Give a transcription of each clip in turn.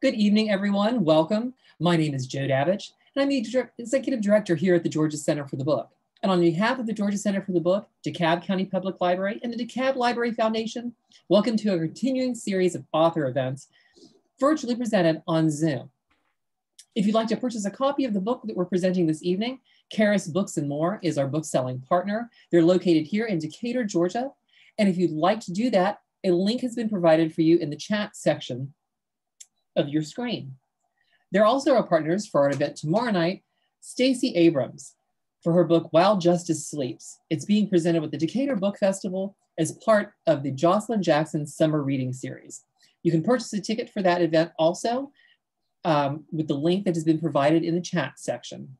Good evening, everyone. Welcome. My name is Joe Davich, and I'm the Executive Director here at the Georgia Center for the Book. And on behalf of the Georgia Center for the Book, DeKalb County Public Library, and the DeKalb Library Foundation, welcome to a continuing series of author events virtually presented on Zoom. If you'd like to purchase a copy of the book that we're presenting this evening, Charis Books and More is our book-selling partner. They're located here in Decatur, Georgia. And if you'd like to do that, a link has been provided for you in the chat section of your screen. They're also our partners for our event tomorrow night, Stacey Abrams, for her book While Justice Sleeps. It's being presented with the Decatur Book Festival as part of the Jocelyn Jackson Summer Reading Series. You can purchase a ticket for that event also um, with the link that has been provided in the chat section.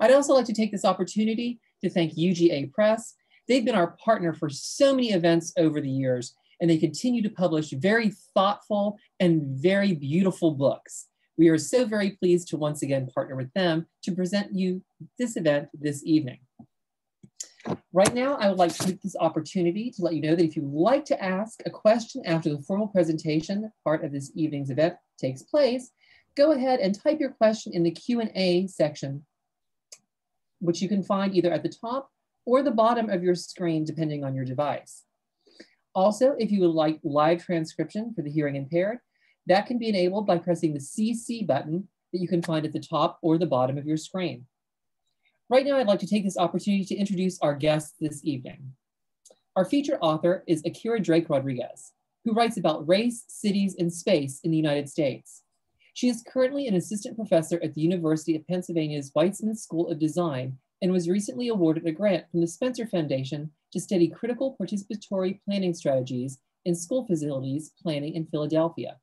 I'd also like to take this opportunity to thank UGA Press. They've been our partner for so many events over the years, and they continue to publish very thoughtful and very beautiful books. We are so very pleased to once again partner with them to present you this event this evening. Right now, I would like to take this opportunity to let you know that if you'd like to ask a question after the formal presentation part of this evening's event takes place, go ahead and type your question in the Q&A section, which you can find either at the top or the bottom of your screen, depending on your device. Also, if you would like live transcription for the hearing impaired, that can be enabled by pressing the CC button that you can find at the top or the bottom of your screen. Right now, I'd like to take this opportunity to introduce our guest this evening. Our featured author is Akira Drake Rodriguez, who writes about race, cities, and space in the United States. She is currently an assistant professor at the University of Pennsylvania's Weitzman School of Design and was recently awarded a grant from the Spencer Foundation to study critical participatory planning strategies in school facilities planning in Philadelphia.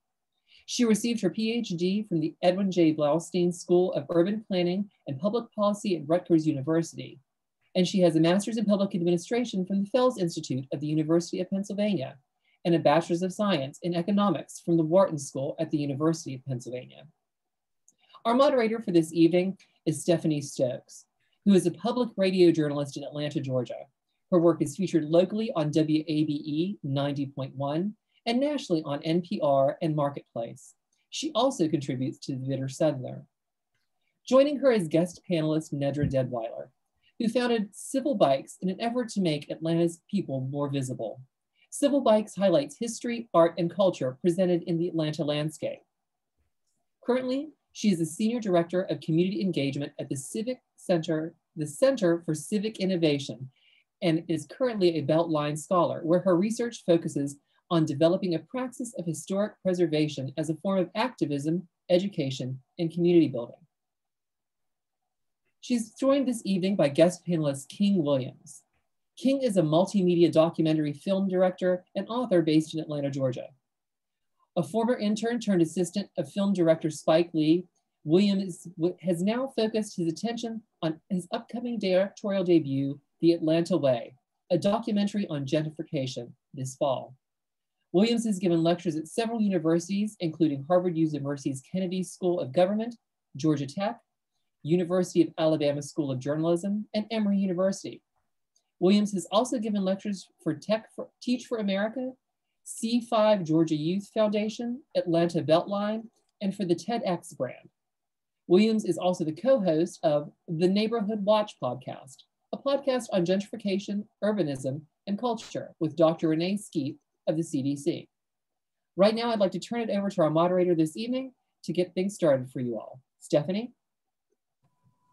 She received her PhD from the Edwin J. Bloustein School of Urban Planning and Public Policy at Rutgers University. And she has a master's in public administration from the Fels Institute of the University of Pennsylvania and a bachelor's of science in economics from the Wharton School at the University of Pennsylvania. Our moderator for this evening is Stephanie Stokes, who is a public radio journalist in Atlanta, Georgia. Her work is featured locally on WABE 90.1 and nationally on NPR and Marketplace. She also contributes to the Bitter Southerner. Joining her is guest panelist Nedra Deadwyler, who founded Civil Bikes in an effort to make Atlanta's people more visible. Civil Bikes highlights history, art, and culture presented in the Atlanta landscape. Currently, she is the Senior Director of Community Engagement at the Civic Center, the Center for Civic Innovation, and is currently a Beltline Scholar, where her research focuses on developing a praxis of historic preservation as a form of activism, education, and community building. She's joined this evening by guest panelist King Williams. King is a multimedia documentary film director and author based in Atlanta, Georgia. A former intern turned assistant of film director Spike Lee, Williams has now focused his attention on his upcoming directorial debut, The Atlanta Way, a documentary on gentrification this fall. Williams has given lectures at several universities, including Harvard University's Kennedy School of Government, Georgia Tech, University of Alabama School of Journalism, and Emory University. Williams has also given lectures for Tech for, Teach for America, C5 Georgia Youth Foundation, Atlanta Beltline, and for the TEDx brand. Williams is also the co-host of the Neighborhood Watch podcast, a podcast on gentrification, urbanism, and culture with Dr. Renee Skeet of the CDC. Right now, I'd like to turn it over to our moderator this evening to get things started for you all. Stephanie?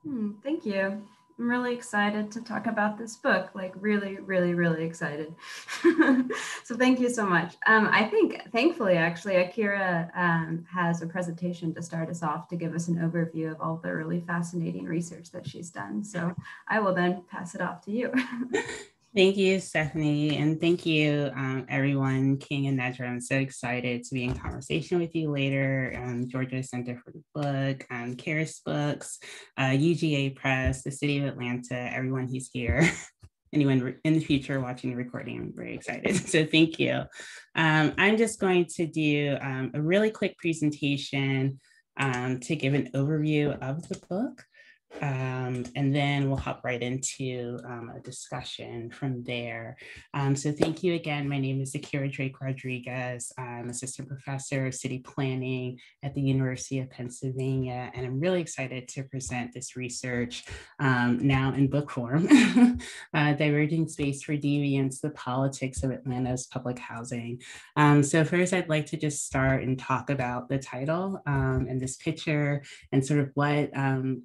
Hmm, thank you. I'm really excited to talk about this book, like really, really, really excited. so thank you so much. Um, I think, thankfully, actually, Akira um, has a presentation to start us off to give us an overview of all the really fascinating research that she's done. So I will then pass it off to you. Thank you, Stephanie. And thank you, um, everyone, King and Nedra. I'm so excited to be in conversation with you later. Um, Georgia Center for the Book, um, Charis Books, uh, UGA Press, the City of Atlanta, everyone who's here. Anyone in the future watching the recording, I'm very excited. So thank you. Um, I'm just going to do um, a really quick presentation um, to give an overview of the book. Um, and then we'll hop right into um, a discussion from there. Um, so thank you again. My name is Akira Drake Rodriguez. I'm assistant professor of city planning at the University of Pennsylvania, and I'm really excited to present this research um, now in book form, uh, Diverging Space for Deviants, the Politics of Atlanta's Public Housing. Um, so first, I'd like to just start and talk about the title um, and this picture and sort of what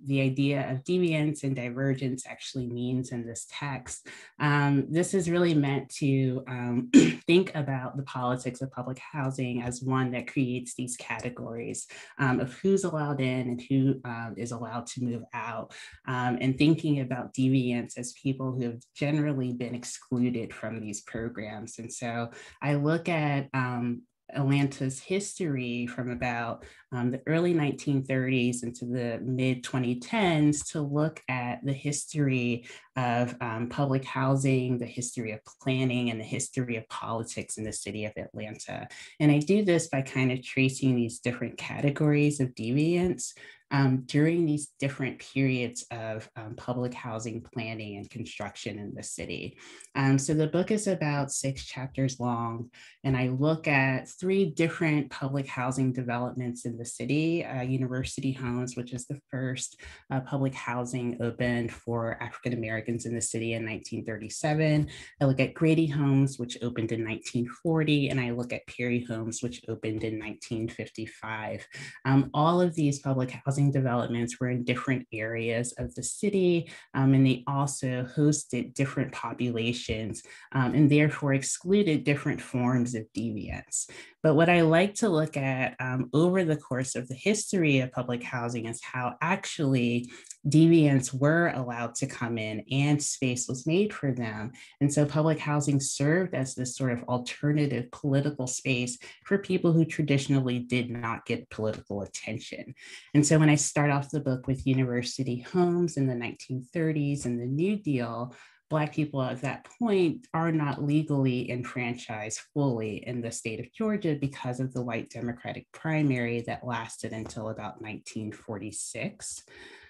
the idea of deviance and divergence actually means in this text. Um, this is really meant to um, think about the politics of public housing as one that creates these categories um, of who's allowed in and who um, is allowed to move out, um, and thinking about deviants as people who have generally been excluded from these programs. And so I look at um, Atlanta's history from about um, the early 1930s into the mid 2010s to look at the history of um, public housing, the history of planning, and the history of politics in the city of Atlanta. And I do this by kind of tracing these different categories of deviance um, during these different periods of um, public housing planning and construction in the city. Um, so the book is about six chapters long, and I look at three different public housing developments in the city uh, University Homes, which is the first uh, public housing opened for African Americans in the city in 1937. I look at Grady Homes, which opened in 1940, and I look at Perry Homes, which opened in 1955. Um, all of these public housing housing developments were in different areas of the city, um, and they also hosted different populations um, and therefore excluded different forms of deviance. But what I like to look at um, over the course of the history of public housing is how actually deviants were allowed to come in and space was made for them. And so public housing served as this sort of alternative political space for people who traditionally did not get political attention. And so when I start off the book with university homes in the 1930s and the New Deal, Black people at that point are not legally enfranchised fully in the state of Georgia because of the white Democratic primary that lasted until about 1946.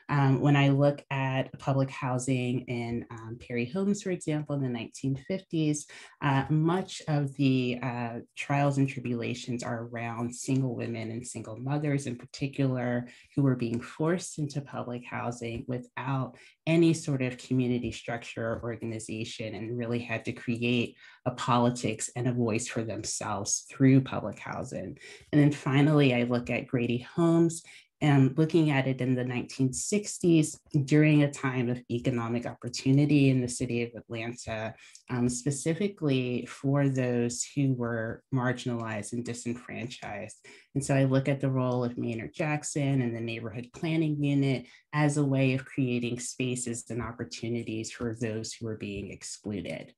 Um, when I look at public housing in um, Perry Homes, for example, in the 1950s, uh, much of the uh, trials and tribulations are around single women and single mothers in particular who were being forced into public housing without any sort of community structure or organization and really had to create a politics and a voice for themselves through public housing. And then finally, I look at Grady Homes and looking at it in the 1960s during a time of economic opportunity in the city of Atlanta, um, specifically for those who were marginalized and disenfranchised. And so I look at the role of Maynard Jackson and the neighborhood planning unit as a way of creating spaces and opportunities for those who are being excluded.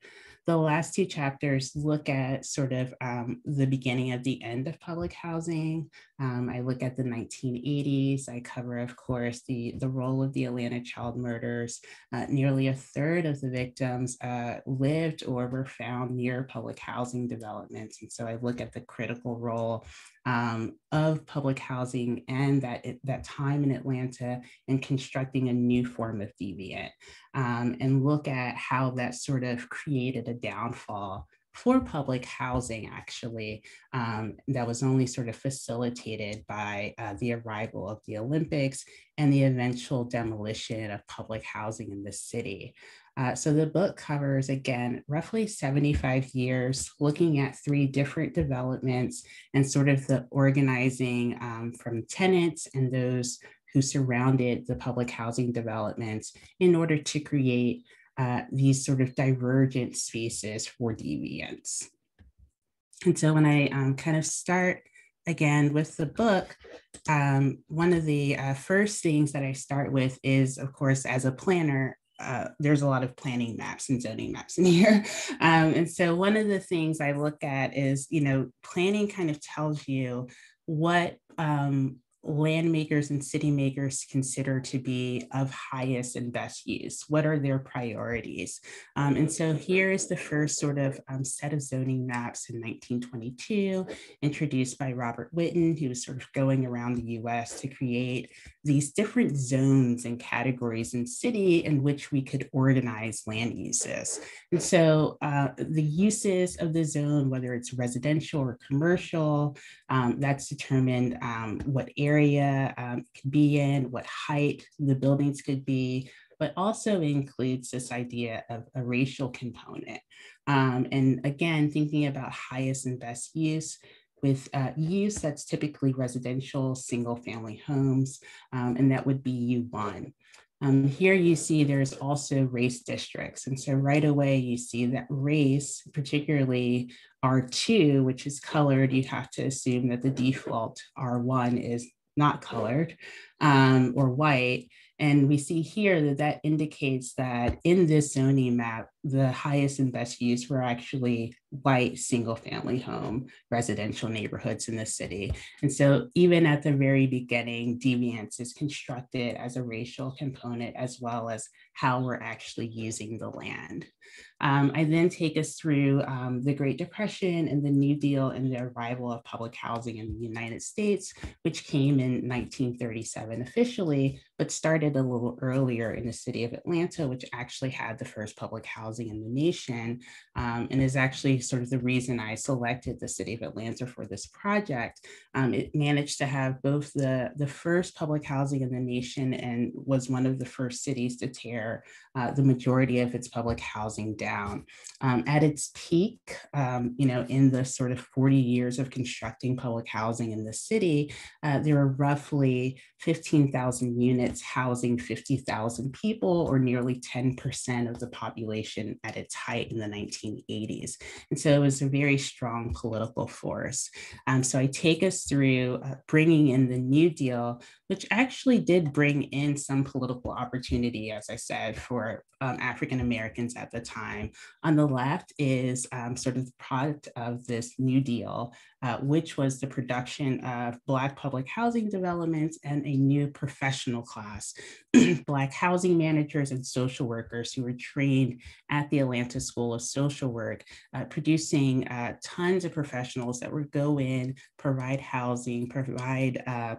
The last two chapters look at sort of um, the beginning of the end of public housing. Um, I look at the 1980s. I cover, of course, the, the role of the Atlanta child murders. Uh, nearly a third of the victims uh, lived or were found near public housing developments. And so I look at the critical role um, of public housing and that, that time in Atlanta in constructing a new form of deviant um, and look at how that sort of created a downfall for public housing, actually, um, that was only sort of facilitated by uh, the arrival of the Olympics and the eventual demolition of public housing in the city. Uh, so the book covers, again, roughly 75 years, looking at three different developments and sort of the organizing um, from tenants and those who surrounded the public housing developments in order to create uh, these sort of divergent spaces for deviance. And so when I um, kind of start again with the book, um, one of the uh, first things that I start with is, of course, as a planner, uh, there's a lot of planning maps and zoning maps in here. Um, and so one of the things I look at is, you know, planning kind of tells you what um, land makers and city makers consider to be of highest and best use? What are their priorities? Um, and so here is the first sort of um, set of zoning maps in 1922, introduced by Robert Whitten, who was sort of going around the US to create these different zones and categories in city in which we could organize land uses. And so uh, the uses of the zone, whether it's residential or commercial, um, that's determined um, what area um, could be in, what height the buildings could be, but also includes this idea of a racial component. Um, and again, thinking about highest and best use, with uh, use that's typically residential single family homes, um, and that would be U1. Um, here you see there's also race districts. And so right away you see that race, particularly R2, which is colored, you have to assume that the default R1 is not colored um, or white. And we see here that that indicates that in this zoning map, the highest and best use were actually white single family home residential neighborhoods in the city. And so even at the very beginning, deviance is constructed as a racial component as well as how we're actually using the land. Um, I then take us through um, the Great Depression and the New Deal and the arrival of public housing in the United States, which came in 1937 officially, but started a little earlier in the city of Atlanta, which actually had the first public housing in the nation um, and is actually sort of the reason I selected the city of Atlanta for this project. Um, it managed to have both the, the first public housing in the nation and was one of the first cities to tear uh, the majority of its public housing down. Um, at its peak, um, you know, in the sort of 40 years of constructing public housing in the city, uh, there were roughly 15,000 units housing 50,000 people, or nearly 10% of the population at its height in the 1980s. And so it was a very strong political force. Um, so I take us through uh, bringing in the New Deal, which actually did bring in some political opportunity, as I said, for um, African Americans at the time. On the left is um, sort of the product of this New Deal, uh, which was the production of Black public housing developments and a new professional class, Black housing managers and social workers who were trained at the Atlanta School of Social Work, uh, producing uh, tons of professionals that would go in, provide housing, provide uh,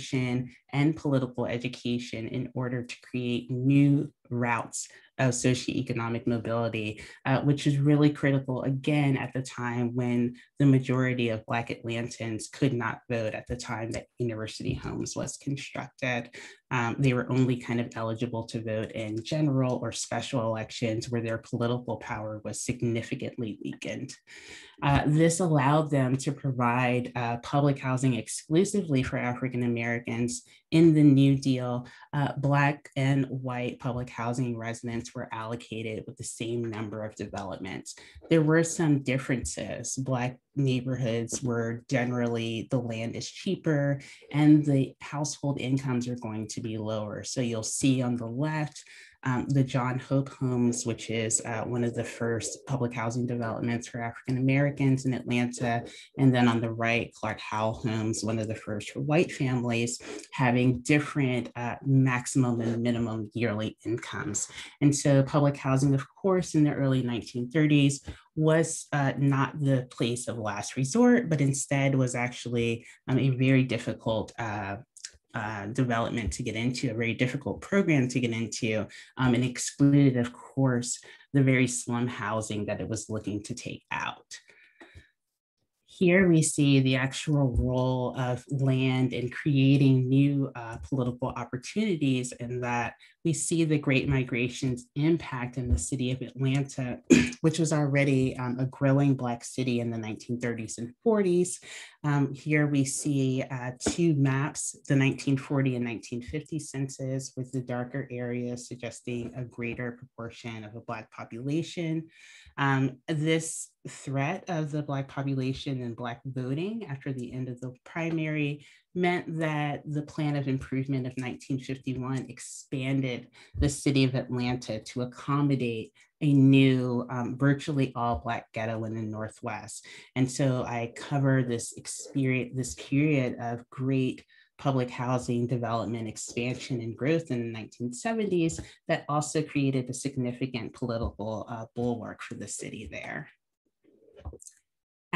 professionalization and political education in order to create new routes of socioeconomic mobility, uh, which is really critical again at the time when the majority of Black Atlantans could not vote at the time that University Homes was constructed. Um, they were only kind of eligible to vote in general or special elections where their political power was significantly weakened. Uh, this allowed them to provide uh, public housing exclusively for African Americans in the New Deal. Uh, Black and white public housing residents were allocated with the same number of developments. There were some differences. Black neighborhoods were generally the land is cheaper and the household incomes are going to be lower. So you'll see on the left, um, the John Hope Homes, which is uh, one of the first public housing developments for African Americans in Atlanta. And then on the right, Clark Howell Homes, one of the first for white families, having different uh, maximum and minimum yearly incomes. And so public housing, of course, in the early 1930s was uh, not the place of last resort, but instead was actually um, a very difficult uh, uh, development to get into, a very difficult program to get into, um, and excluded, of course, the very slum housing that it was looking to take out. Here we see the actual role of land in creating new uh, political opportunities and that we see the Great Migration's impact in the city of Atlanta, which was already um, a growing Black city in the 1930s and 40s. Um, here we see uh, two maps, the 1940 and 1950 census with the darker areas suggesting a greater proportion of a Black population. Um, this threat of the Black population and Black voting after the end of the primary meant that the plan of improvement of 1951 expanded the city of Atlanta to accommodate a new um, virtually all black ghetto in the Northwest. And so I cover this experience, this period of great public housing development, expansion, and growth in the 1970s that also created a significant political uh, bulwark for the city there.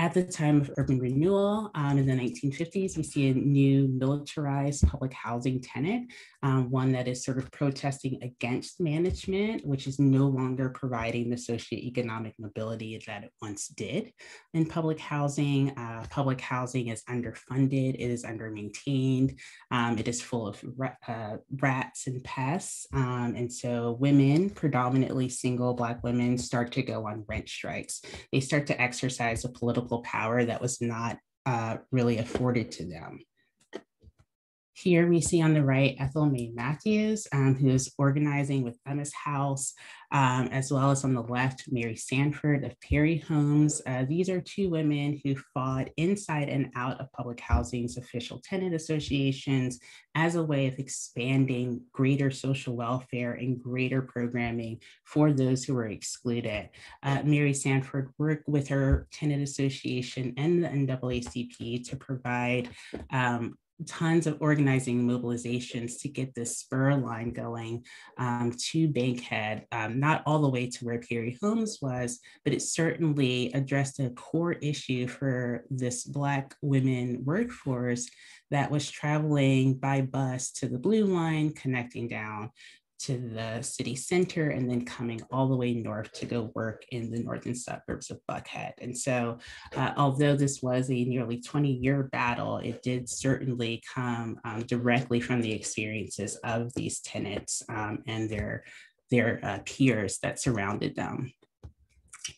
At the time of urban renewal um, in the 1950s, we see a new militarized public housing tenant, um, one that is sort of protesting against management, which is no longer providing the socioeconomic mobility that it once did in public housing. Uh, public housing is underfunded, it is undermaintained, um, it is full of uh, rats and pests. Um, and so women, predominantly single Black women, start to go on rent strikes. They start to exercise a political political power that was not uh, really afforded to them. Here we see on the right Ethel Mae Matthews, um, who is organizing with Emmaus House, um, as well as on the left, Mary Sanford of Perry Homes. Uh, these are two women who fought inside and out of public housing's official tenant associations as a way of expanding greater social welfare and greater programming for those who were excluded. Uh, Mary Sanford worked with her tenant association and the NAACP to provide um, tons of organizing mobilizations to get this spur line going um, to Bankhead, um, not all the way to where Perry Homes was, but it certainly addressed a core issue for this Black women workforce that was traveling by bus to the Blue Line, connecting down to the city center and then coming all the way north to go work in the northern suburbs of Buckhead. And so, uh, although this was a nearly 20 year battle, it did certainly come um, directly from the experiences of these tenants um, and their, their uh, peers that surrounded them.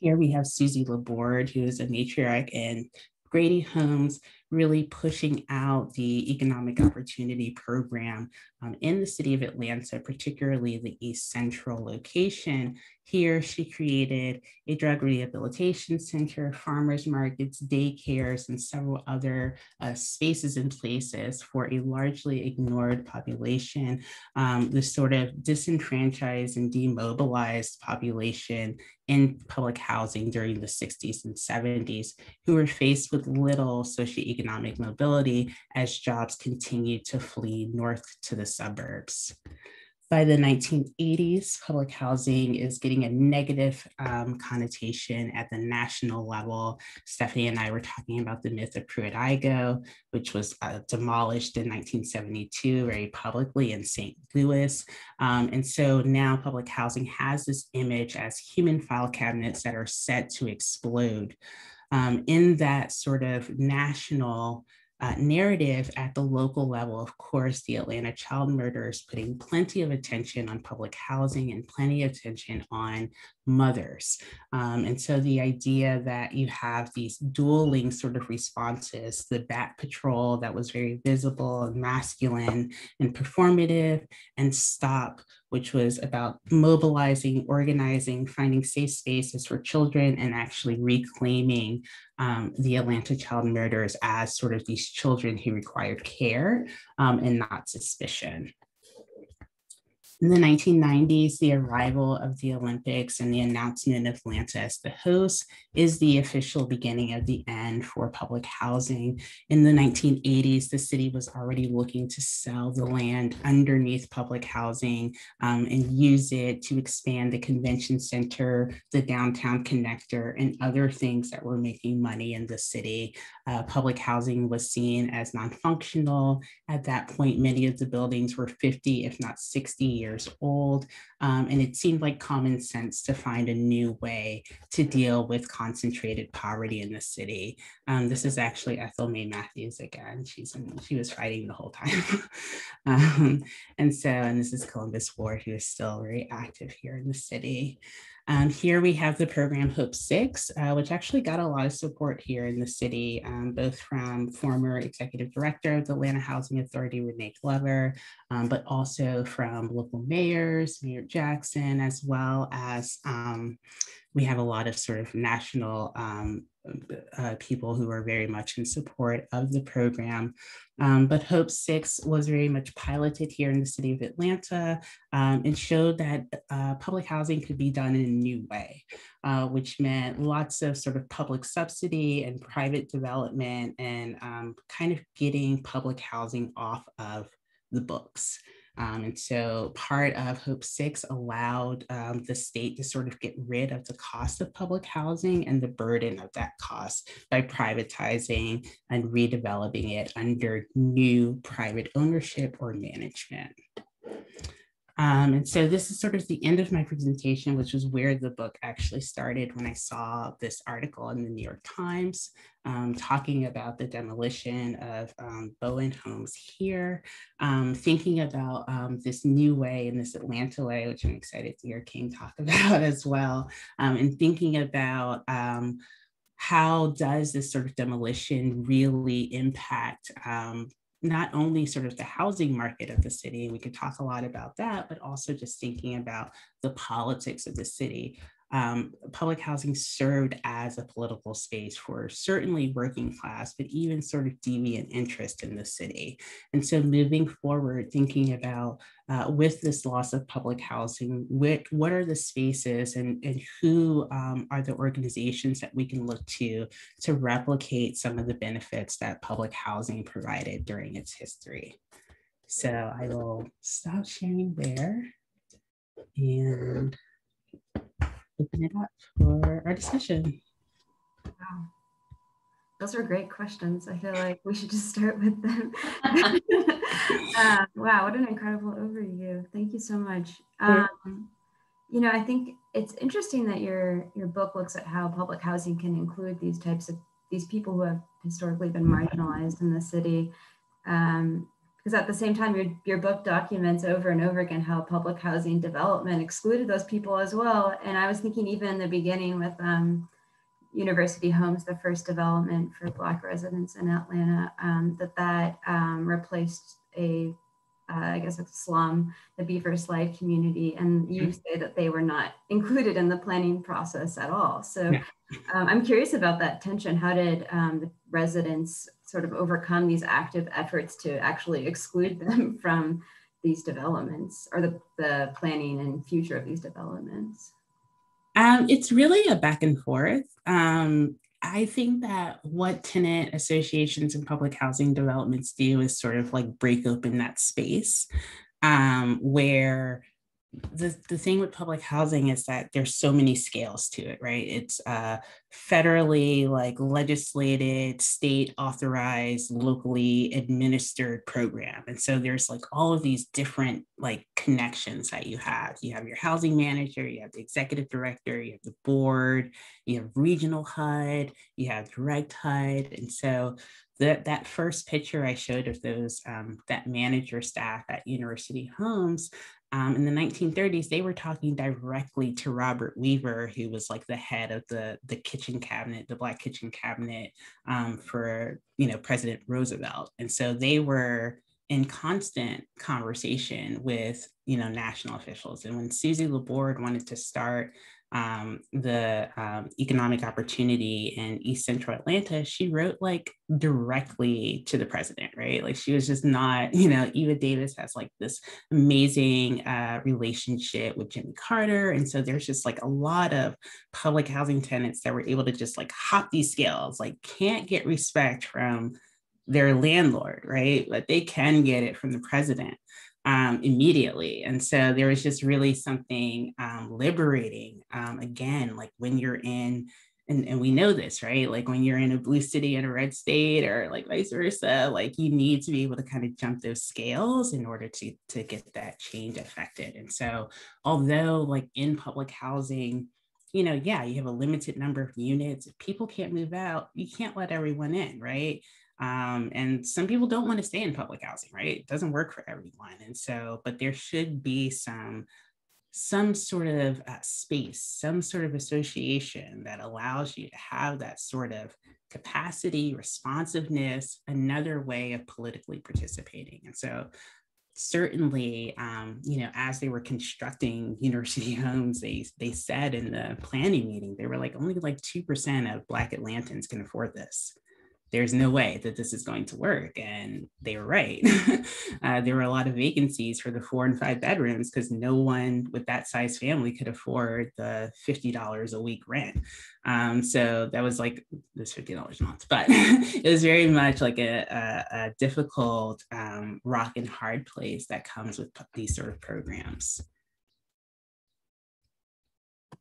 Here we have Susie Laborde, who is a matriarch in Grady Homes, really pushing out the economic opportunity program um, in the city of Atlanta, particularly the East Central location. Here, she created a drug rehabilitation center, farmers markets, daycares, and several other uh, spaces and places for a largely ignored population, um, the sort of disenfranchised and demobilized population in public housing during the 60s and 70s who were faced with little socioeconomic mobility as jobs continued to flee north to the suburbs by the 1980s, public housing is getting a negative um, connotation at the national level. Stephanie and I were talking about the myth of Pruitt-Igoe, which was uh, demolished in 1972 very publicly in St. Louis. Um, and so now public housing has this image as human file cabinets that are set to explode. Um, in that sort of national uh, narrative at the local level, of course, the Atlanta child murderers putting plenty of attention on public housing and plenty of attention on mothers. Um, and so the idea that you have these dueling sort of responses, the Bat Patrol that was very visible and masculine and performative, and Stop, which was about mobilizing, organizing, finding safe spaces for children, and actually reclaiming um, the Atlanta child murders as sort of these children who required care um, and not suspicion. In the 1990s, the arrival of the Olympics and the announcement of Atlanta as the host is the official beginning of the end for public housing. In the 1980s, the city was already looking to sell the land underneath public housing um, and use it to expand the convention center, the downtown connector, and other things that were making money in the city. Uh, public housing was seen as non functional. At that point, many of the buildings were 50, if not 60 years years old. Um, and it seemed like common sense to find a new way to deal with concentrated poverty in the city. Um, this is actually Ethel Mae Matthews again. She's in, she was fighting the whole time. um, and so, and this is Columbus Ward, who is still very active here in the city. Um, here we have the program Hope Six, uh, which actually got a lot of support here in the city, um, both from former executive director of the Atlanta Housing Authority, Renee Glover, um, but also from local mayors, Mayor Jackson, as well as um, we have a lot of sort of national um, uh, people who are very much in support of the program. Um, but Hope 6 was very much piloted here in the city of Atlanta um, and showed that uh, public housing could be done in a new way, uh, which meant lots of sort of public subsidy and private development and um, kind of getting public housing off of the books. Um, and so part of Hope 6 allowed um, the state to sort of get rid of the cost of public housing and the burden of that cost by privatizing and redeveloping it under new private ownership or management. Um, and so this is sort of the end of my presentation, which was where the book actually started when I saw this article in the New York Times um, talking about the demolition of um, Bowen homes here, um, thinking about um, this new way and this Atlanta way, which I'm excited to hear King talk about as well, um, and thinking about how does this sort of demolition really impact um, not only sort of the housing market of the city, we could talk a lot about that, but also just thinking about the politics of the city um, public housing served as a political space for certainly working class, but even sort of deviant interest in the city. And so moving forward, thinking about uh, with this loss of public housing, what, what are the spaces and, and who um, are the organizations that we can look to to replicate some of the benefits that public housing provided during its history. So I will stop sharing there and open it up for our discussion. Wow. Those are great questions. I feel like we should just start with them. uh, wow, what an incredible overview. Thank you so much. Um, you know, I think it's interesting that your your book looks at how public housing can include these types of these people who have historically been marginalized in the city. Um, because at the same time, your, your book documents over and over again how public housing development excluded those people as well. And I was thinking even in the beginning with um, University Homes, the first development for Black residents in Atlanta, um, that that um, replaced a uh, I guess it's slum, the Beaver Slide community, and you mm-hmm. say that they were not included in the planning process at all. So yeah. um, I'm curious about that tension. How did um, the residents sort of overcome these active efforts to actually exclude them from these developments or the, the planning and future of these developments? Um, it's really a back and forth. Um, I think that what tenant associations and public housing developments do is sort of like break open that space um, where the, the thing with public housing is that there's so many scales to it, right? It's a federally like legislated, state authorized, locally administered program. And so there's like all of these different like connections that you have. You have your housing manager, you have the executive director, you have the board, you have regional HUD, you have direct HUD. And so that that first picture I showed of those um, that manager staff at University Homes um, in the 1930s, they were talking directly to Robert Weaver, who was like the head of the, the kitchen cabinet, the Black kitchen cabinet um, for, you know, President Roosevelt. And so they were in constant conversation with, you know, national officials. And when Susie Laborde wanted to start um, the um, economic opportunity in East Central Atlanta, she wrote like directly to the president, right? Like she was just not, you know, Eva Davis has like this amazing uh, relationship with Jimmy Carter. And so there's just like a lot of public housing tenants that were able to just like hop these scales, like can't get respect from their landlord, right? But they can get it from the president um, immediately. And so there was just really something um, liberating. Um, again, like when you're in, and, and we know this, right? Like when you're in a blue city and a red state, or like vice versa, like you need to be able to kind of jump those scales in order to, to get that change affected. And so, although like in public housing, you know, yeah, you have a limited number of units. If people can't move out, you can't let everyone in, right? Um, and some people don't want to stay in public housing, right? It doesn't work for everyone. And so, but there should be some some sort of uh, space, some sort of association that allows you to have that sort of capacity, responsiveness, another way of politically participating. And so certainly, um, you know, as they were constructing university homes, they they said in the planning meeting, they were like, only like 2% of Black Atlantans can afford this there's no way that this is going to work. And they were right. uh, there were a lot of vacancies for the four and five bedrooms because no one with that size family could afford the $50 a week rent. Um, so that was like this $50 a month, but it was very much like a, a, a difficult um, rock and hard place that comes with these sort of programs. I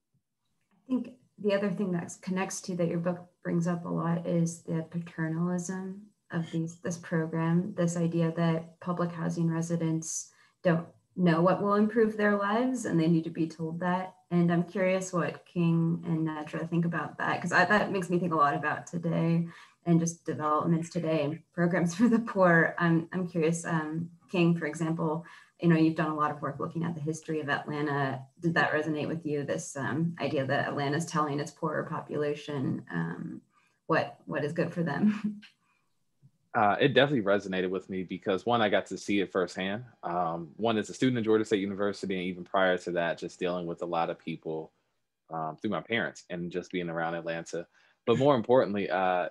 think the other thing that connects to that your book brings up a lot is the paternalism of these this program this idea that public housing residents don't know what will improve their lives and they need to be told that. And i'm curious what king and nedra think about that because that makes me think a lot about today and just developments today and programs for the poor. I'm, I'm curious um, king for example you know you've done a lot of work looking at the history of atlanta. Did that resonate with you this um, idea that atlanta is telling its poorer population um, what what is good for them? Uh, it definitely resonated with me because one i got to see it firsthand. Um, one as a student at georgia state university and even prior to that just dealing with a lot of people um, through my parents and just being around atlanta. But more importantly uh,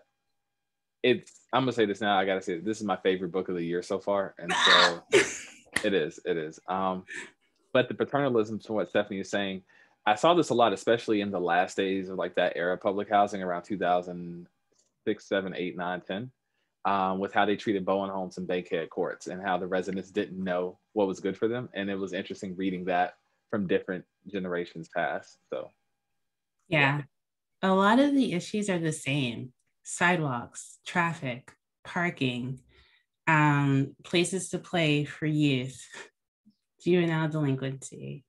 it's i'm gonna say this now i gotta say this is my favorite book of the year so far. And so It is. It is. Um, but the paternalism to what Stephanie is saying, I saw this a lot, especially in the last days of like that era of public housing around 2006, 7, 8, 9, 10, um, with how they treated Bowen homes and Bankhead courts and how the residents didn't know what was good for them. And it was interesting reading that from different generations past. So, yeah. yeah. A lot of the issues are the same sidewalks, traffic, parking, um, places to play for youth, juvenile delinquency,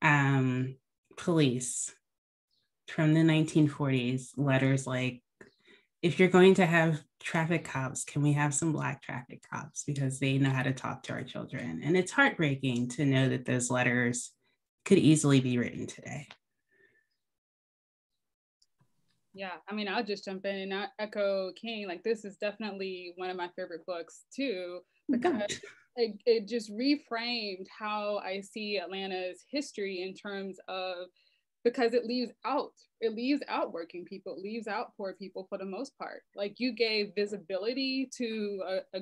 um, police from the 1940s, letters like, if you're going to have traffic cops, can we have some Black traffic cops? Because they know how to talk to our children. And it's heartbreaking to know that those letters could easily be written today. Yeah, I mean, I'll just jump in and echo King. Like, this is definitely one of my favorite books too, because it, it just reframed how I see Atlanta's history in terms of because it leaves out it leaves out working people, it leaves out poor people for the most part. Like, you gave visibility to a, a,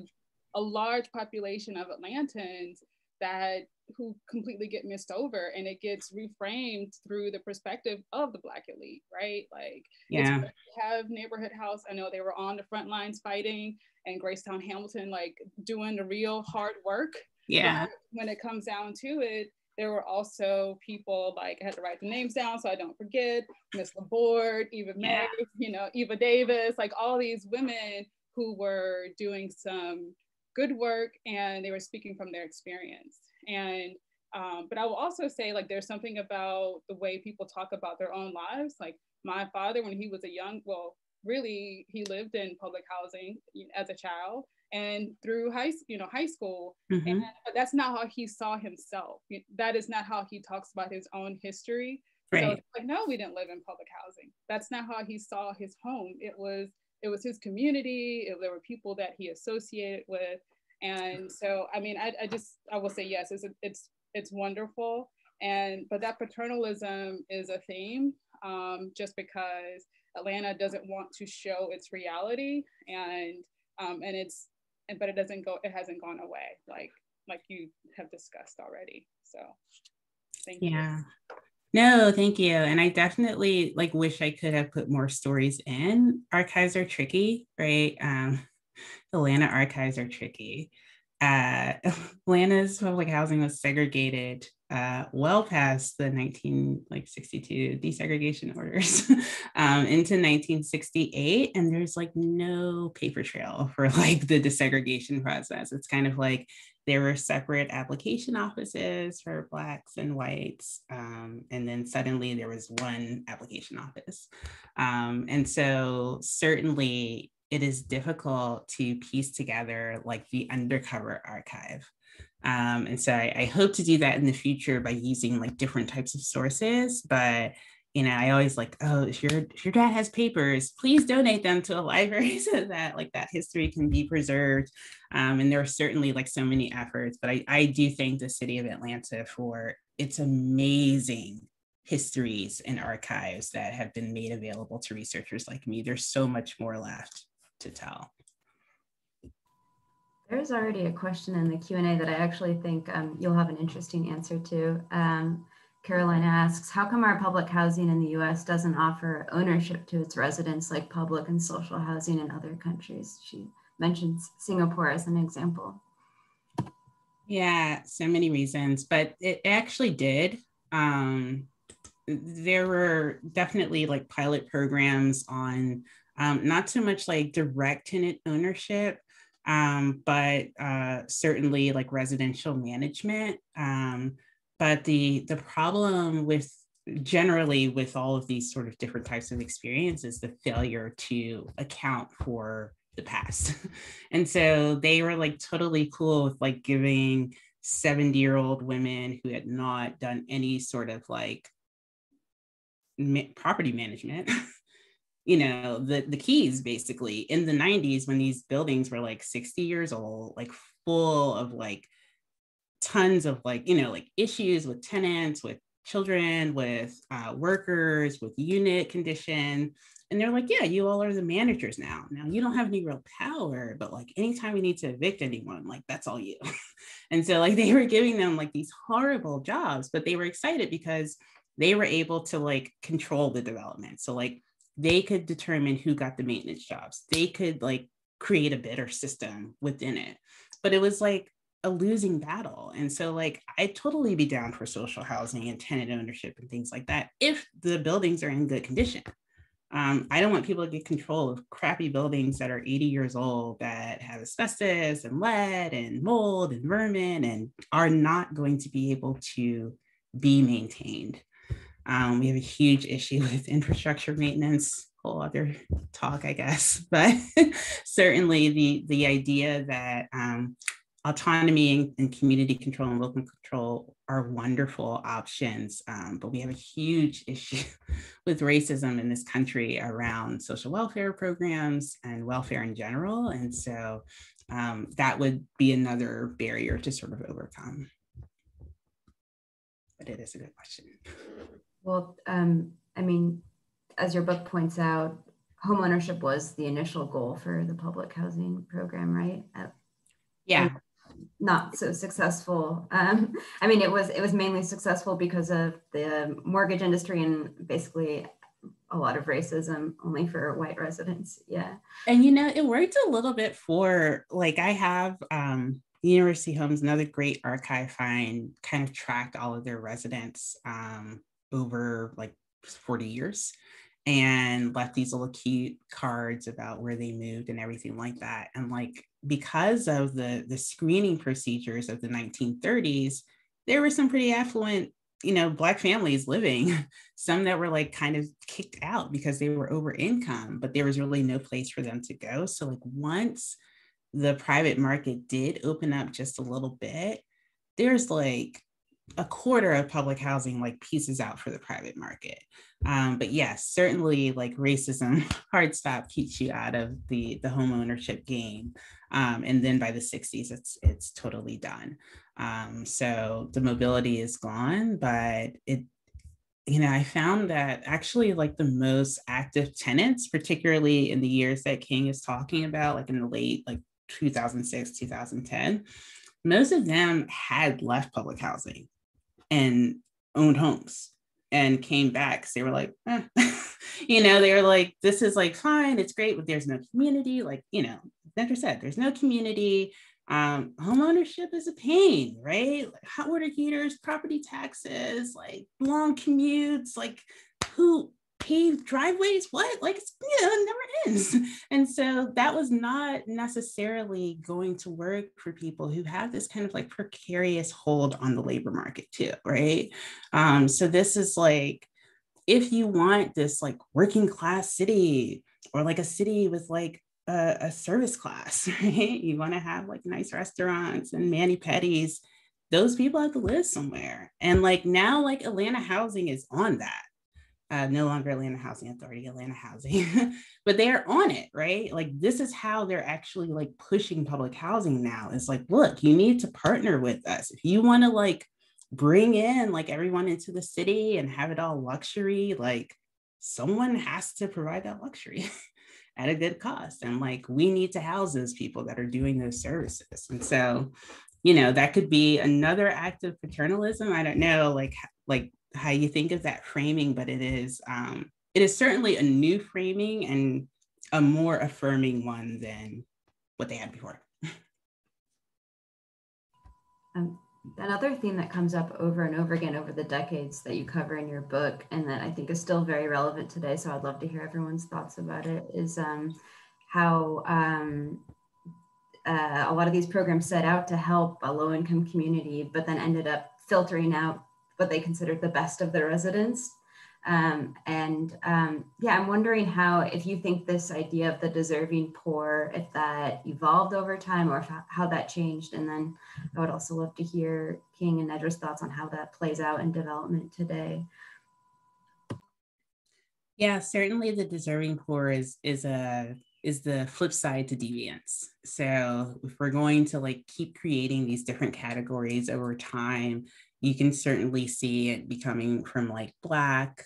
a large population of Atlantans that who completely get missed over and it gets reframed through the perspective of the black elite right? Like yeah. have neighborhood house. I know they were on the front lines fighting and Grace Towns Hamilton like doing the real hard work. Yeah. But when it comes down to it there were also people like I had to write the names down so I don't forget Miss Laborde, Eva yeah. You know, Eva Davis, like all these women who were doing some good work and they were speaking from their experience. And um, but I will also say like there's something about the way people talk about their own lives. Like my father, when he was a young, well, really he lived in public housing as a child and through high you know high school. Mm-hmm. and but that's not how he saw himself. That is not how he talks about his own history. Right. so like no we didn't live in public housing. That's not how he saw his home. It was it was his community. It, there were people that he associated with and so i mean i, I just i will say yes it's it's it's wonderful and but that paternalism is a theme um, just because atlanta doesn't want to show its reality and um, and it's and but it doesn't go it hasn't gone away like like you have discussed already so thank you yeah no, thank you. And I definitely like wish I could have put more stories in. Archives are tricky, right? Um, Atlanta archives are tricky. Uh, Atlanta's public housing was segregated uh, well past the 1962 desegregation orders um, into 1968 and there's like no paper trail for like the desegregation process it's kind of like there were separate application offices for blacks and whites um, and then suddenly there was one application office um, and so certainly it is difficult to piece together like the undercover archive um, and so I, I, hope to do that in the future by using like different types of sources but you know, I always like, oh, if your if your dad has papers, please donate them to a library so that like that history can be preserved. Um, and there are certainly like so many efforts, but I, I do thank the city of Atlanta for its amazing histories and archives that have been made available to researchers like me. There's so much more left to tell. There's already a question in the Q&A that I actually think um, you'll have an interesting answer to. Um, Caroline asks, how come our public housing in the US doesn't offer ownership to its residents like public and social housing in other countries? She mentions Singapore as an example. Yeah, so many reasons, but it actually did. Um, there were definitely like pilot programs on um, not so much like direct tenant ownership, um, but uh, certainly like residential management. Um, but the the problem with generally with all of these sort of different types of experiences the failure to account for the past and so they were like totally cool with like giving 70 year old women who had not done any sort of like ma- property management you know the the keys basically. In the 90s when these buildings were like 60 years old like full of like tons of like you know like issues with tenants with children with uh, workers with unit condition. And they're like yeah you all are the managers now. Now you don't have any real power but like anytime we need to evict anyone like that's all you. And so like they were giving them like these horrible jobs but they were excited because they were able to like control the development. So like they could determine who got the maintenance jobs they could like create a better system within it but it was like a losing battle. And so, like, I'd totally be down for social housing and tenant ownership and things like that if the buildings are in good condition. Um, I don't want people to get control of crappy buildings that are 80 years old that have asbestos and lead and mold and vermin and are not going to be able to be maintained. Um, we have a huge issue with infrastructure maintenance whole other talk, I guess. But certainly the the idea that um, autonomy and, and, community control and local control are wonderful options, um, but we have a huge issue with racism in this country around social welfare programs and welfare in general. And so um, that would be another barrier to sort of overcome. But it is a good question. Well, um, I mean, as your book points out, homeownership was the initial goal for the public housing program, right? Yeah not so successful. Um, I mean, it was it was mainly successful because of the mortgage industry and basically a lot of racism only for white residents. Yeah. And you know, it worked a little bit for like I have um University Homes, another great archive find, kind of tracked all of their residents um, over like 40 years and left these little cute cards about where they moved and everything like that. And like because of the the screening procedures of the 1930s, there were some pretty affluent, you know, black families living. Some that were like kind of kicked out because they were over income, but there was really no place for them to go. So like once the private market did open up just a little bit, there's like a quarter of public housing like pieces out for the private market. Um, but yes, certainly like racism, hard stop keeps you out of the the home ownership game. Um, and then by the 60s, it's it's totally done. Um, so the mobility is gone, but it you know, I found that actually like the most active tenants, particularly in the years that King is talking about, like in the late like 2006, 2010, most of them had left public housing and owned homes and came back. So they were like, eh. you know, they were like, this is like fine, it's great, but there's no community. Like, you know, Sandra said, there's no community. Um, home ownership is a pain, right? Like hot water heaters, property taxes, like long commutes, like who paved driveways? What? Like know it never ends. And so that was not necessarily going to work for people who have this kind of like precarious hold on the labor market too right? Um so this is like if you want this like working class city or like a city with like a, a service class right? You want to have like nice restaurants and mani pedis those people have to live somewhere. And like now like atlanta housing is on that uh, no longer Atlanta Housing Authority, Atlanta Housing, but they are on it, right? Like this is how they're actually like pushing public housing now. It's like, look, you need to partner with us if you want to like bring in like everyone into the city and have it all luxury. Like someone has to provide that luxury. at a good cost. And like we need to house those people that are doing those services. And so, you know, that could be another act of paternalism. I don't know, like like how you think of that framing, but it is um, it is certainly a new framing and a more affirming one than what they had before. Um, another theme that comes up over and over again over the decades that you cover in your book and that I think is still very relevant today, so I'd love to hear everyone's thoughts about it, is um, how um, uh, a lot of these programs set out to help a low income community, but then ended up filtering out what they considered the best of the residents. Um, and um, yeah, I'm wondering how, if you think this idea of the deserving poor, if that evolved over time or if, how that changed. And then I would also love to hear King and Nedra's thoughts on how that plays out in development today. Yeah, certainly the deserving poor is is a is the flip side to deviance. So if we're going to like keep creating these different categories over time, you can certainly see it becoming from like black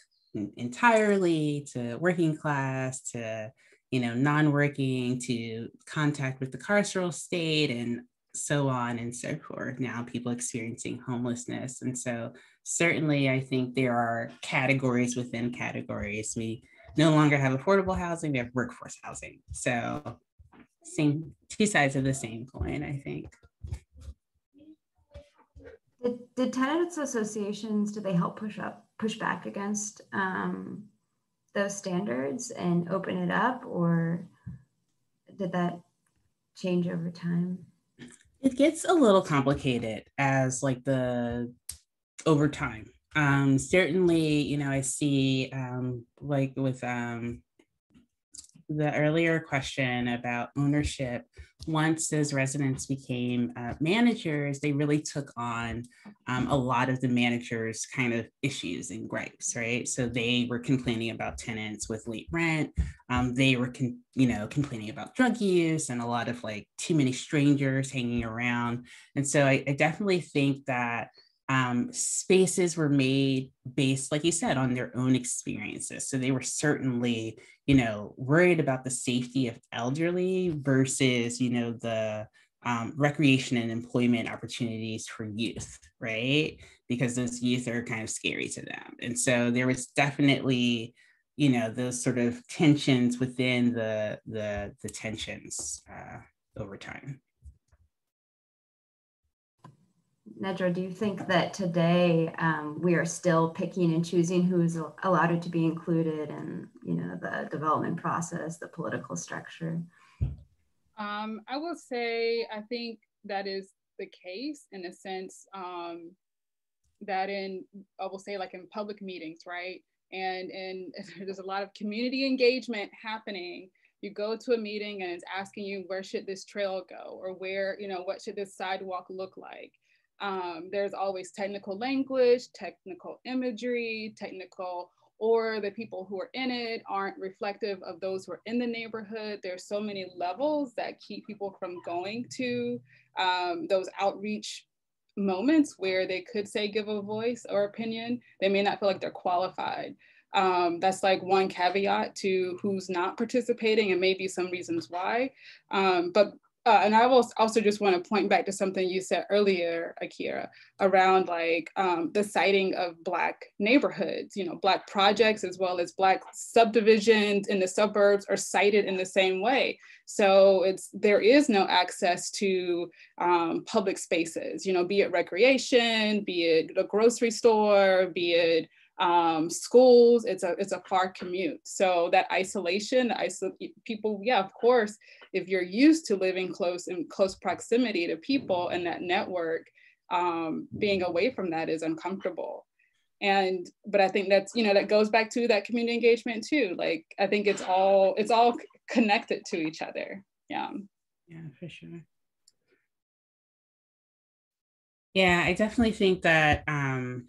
entirely to working class to you know non-working to contact with the carceral state and so on and so forth. Now people experiencing homelessness. And so certainly i think there are categories within categories. We no longer have affordable housing we have workforce housing. So same two sides of the same coin i think did, tenants associations, did they help push up, push back against um, those standards and open it up or did that change over time? It gets a little complicated as like the over time. Um, certainly, you know, I see um, like with um, the earlier question about ownership, once those residents became uh, managers, they really took on um, a lot of the managers' kind of issues and gripes, right? So they were complaining about tenants with late rent. Um, they were, con- you know, complaining about drug use and a lot of like too many strangers hanging around. And so I, I definitely think that um, spaces were made based, like you said, on their own experiences. So they were certainly, you know, worried about the safety of elderly versus, you know, the um, recreation and employment opportunities for youth, right? Because those youth are kind of scary to them. And so there was definitely, you know, those sort of tensions within the the, the tensions uh, over time. Nedra, do you think that today um, we are still picking and choosing who is allowed to be included in, you know, the development process, the political structure? Um, I will say I think that is the case in a sense um, that in I will say like in public meetings, right? And and there's a lot of community engagement happening. You go to a meeting and it's asking you where should this trail go or where you know what should this sidewalk look like um, there's always technical language, technical imagery, technical, or the people who are in it aren't reflective of those who are in the neighborhood. There's so many levels that keep people from going to um, those outreach moments where they could say give a voice or opinion. They may not feel like they're qualified. Um, that's like one caveat to who's not participating and maybe some reasons why. Um, but uh, and I will also just want to point back to something you said earlier, Akira, around like um, the siting of Black neighborhoods. You know, Black projects as well as Black subdivisions in the suburbs are sited in the same way. So it's there is no access to um, public spaces. You know, be it recreation, be it a grocery store, be it um, schools. It's a it's a far commute. So that isolation, the isol- people, yeah, of course if you're used to living close in close proximity to people and that network, um, being away from that is uncomfortable. And but I think that's you know that goes back to that community engagement too. Like I think it's all it's all connected to each other. Yeah. Yeah, for sure. Yeah, I definitely think that um,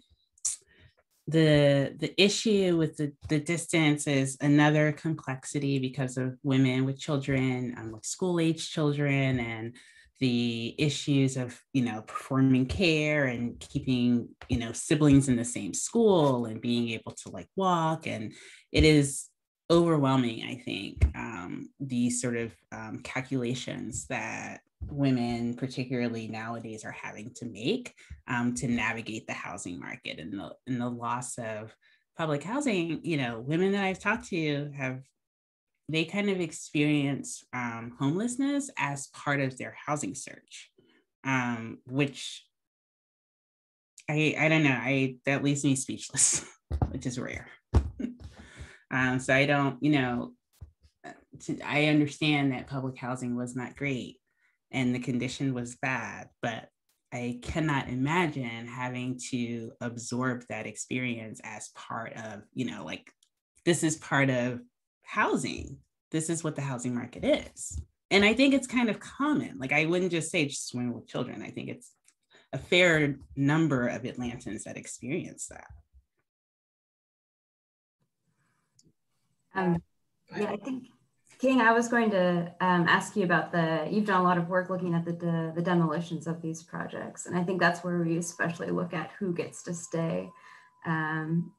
the the issue with the, the distance is another complexity because of women with children um, with school age children and the issues of you know performing care and keeping you know siblings in the same school and being able to like walk. And it is overwhelming i think um, these sort of um, calculations that women, particularly nowadays, are having to make um, to navigate the housing market and the, and the loss of public housing. You know, women that I've talked to have they kind of experience um, homelessness as part of their housing search, um, which I I don't know. I that leaves me speechless, which is rare. um, so I don't, you know, I understand that public housing was not great, and the condition was bad, but I cannot imagine having to absorb that experience as part of, you know, like this is part of housing. This is what the housing market is. And I think it's kind of common. Like I wouldn't just say just women with children. I think it's a fair number of Atlantans that experience that. Um, yeah, I think King, I was going to um, ask you about the, you've done a lot of work looking at the, the, the, demolitions of these projects. And I think that's where we especially look at who gets to stay, um,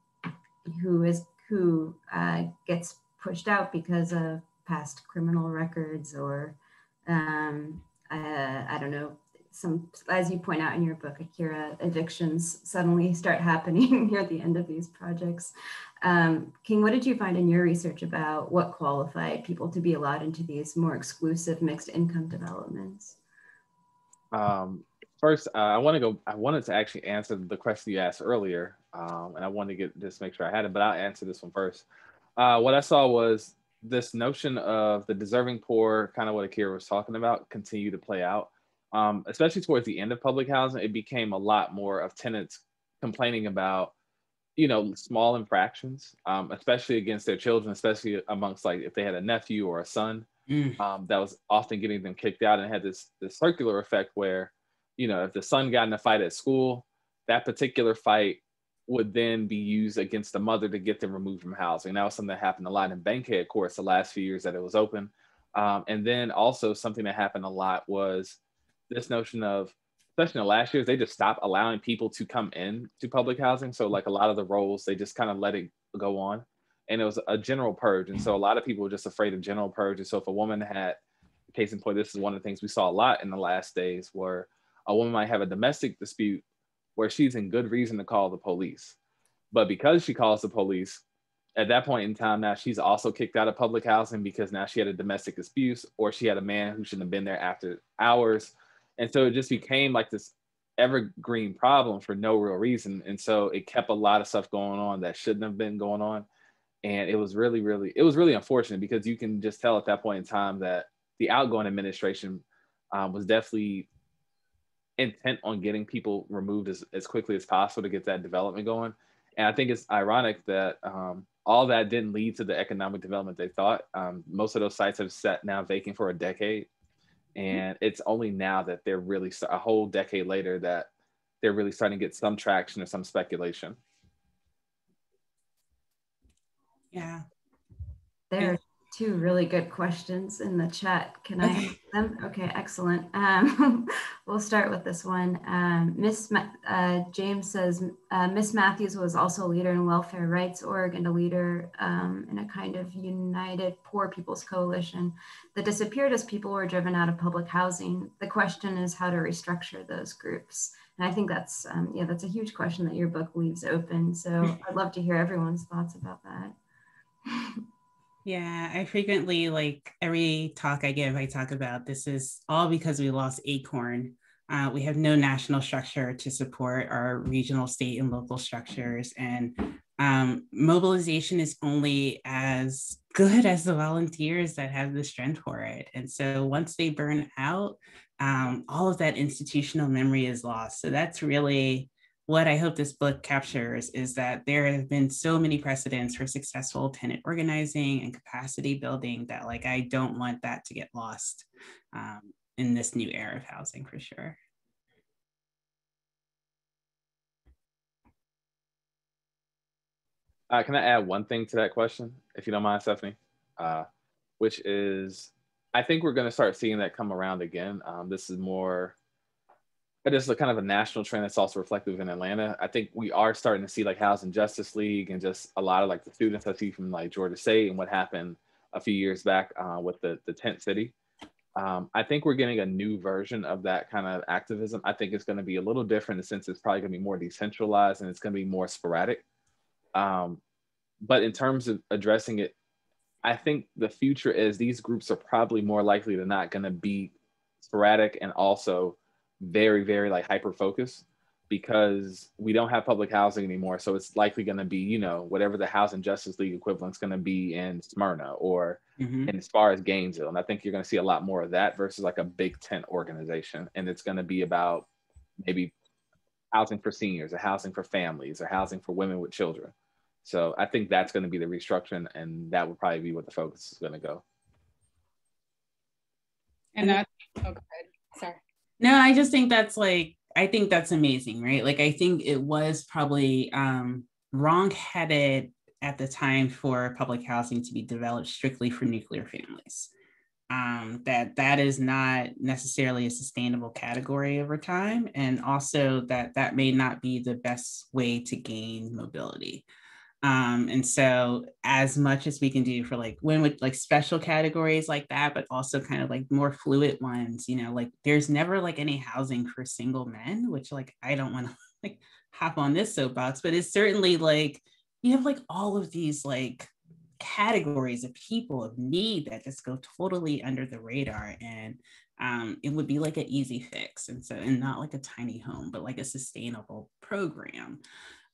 who is, who uh, gets pushed out because of past criminal records or um, uh, I don't know, some, as you point out in your book, Akira, evictions suddenly start happening near the end of these projects. Um, King, what did you find in your research about what qualified people to be allowed into these more exclusive mixed income developments? Um, first, uh, I want to go. I wanted to actually answer the question you asked earlier, um, and I wanted to get just make sure I had it, but I'll answer this one first. Uh, what I saw was this notion of the deserving poor, kind of what Akira was talking about, continue to play out um, especially towards the end of public housing, it became a lot more of tenants complaining about, you know, small infractions, um, especially against their children, especially amongst like if they had a nephew or a son, mm. um, that was often getting them kicked out and had this this circular effect where, you know, if the son got in a fight at school, that particular fight would then be used against the mother to get them removed from housing. That was something that happened a lot in Bankhead, of course, the last few years that it was open. Um, and then also something that happened a lot was this notion of especially in the last years, they just stopped allowing people to come in to public housing. So like a lot of the roles, they just kind of let it go on. And it was a general purge. And so a lot of people were just afraid of general purge. And so if a woman had, case in point, this is one of the things we saw a lot in the last days where a woman might have a domestic dispute where she's in good reason to call the police. But because she calls the police, at that point in time now she's also kicked out of public housing because now she had a domestic dispute or she had a man who shouldn't have been there after hours and so it just became like this evergreen problem for no real reason. And so it kept a lot of stuff going on that shouldn't have been going on. And it was really really it was really unfortunate because you can just tell at that point in time that the outgoing administration um, was definitely intent on getting people removed as, as quickly as possible to get that development going. And i think it's ironic that um, all that didn't lead to the economic development they thought. Um, most of those sites have sat now vacant for a decade Mm-hmm. and it's only now that they're really a whole decade later that they're really starting to get some traction or some speculation. Yeah. There two really good questions in the chat. Can I them? Okay, excellent. Um, we'll start with this one. Um, Miss Ma uh, James says, uh, Miss Matthews was also a leader in welfare rights org and a leader um, in a kind of united poor people's coalition that disappeared as people were driven out of public housing. The question is how to restructure those groups. And I think that's, um, yeah, that's a huge question that your book leaves open. So I'd love to hear everyone's thoughts about that. Yeah, I frequently like every talk I give, I talk about this is all because we lost Acorn. Uh, we have no national structure to support our regional, state, and local structures. And um, mobilization is only as good as the volunteers that have the strength for it. And so once they burn out, um, all of that institutional memory is lost. So that's really what I hope this book captures is that there have been so many precedents for successful tenant organizing and capacity building that like I don't want that to get lost um, in this new era of housing for sure. Uh, can I add one thing to that question, if you don't mind, Stephanie? Uh, which is, I think we're going to start seeing that come around again. Um, this is more, it is a kind of a national trend that's also reflective in Atlanta. I think we are starting to see like Housing Justice League and just a lot of like the students I see from like Georgia State and what happened a few years back uh, with the, the tent city. Um, I think we're getting a new version of that kind of activism. I think it's going to be a little different in the sense it's probably going to be more decentralized and it's going to be more sporadic. Um, but in terms of addressing it, I think the future is these groups are probably more likely than not going to be sporadic and also very, very like hyper focused because we don't have public housing anymore. So it's likely going to be, you know, whatever the Housing Justice League equivalent is going to be in Smyrna or mm-hmm. in as far as Gainesville. And I think you're going to see a lot more of that versus like a big tent organization. And it's going to be about maybe housing for seniors or housing for families or housing for women with children. So I think that's going to be the restructuring, and that would probably be what the focus is going to go. And that, oh, go ahead. No, I just think that's like I think that's amazing, right? Like I think it was probably um, wrong-headed at the time for public housing to be developed strictly for nuclear families. Um, that that is not necessarily a sustainable category over time, and also that that may not be the best way to gain mobility. Um, and so as much as we can do for like when with like special categories like that, but also kind of like more fluid ones, you know, like there's never like any housing for single men, which like I don't want to like hop on this soapbox, but it's certainly like you have like all of these like categories of people of need that just go totally under the radar and um, it would be like an easy fix and so and not like a tiny home but like a sustainable program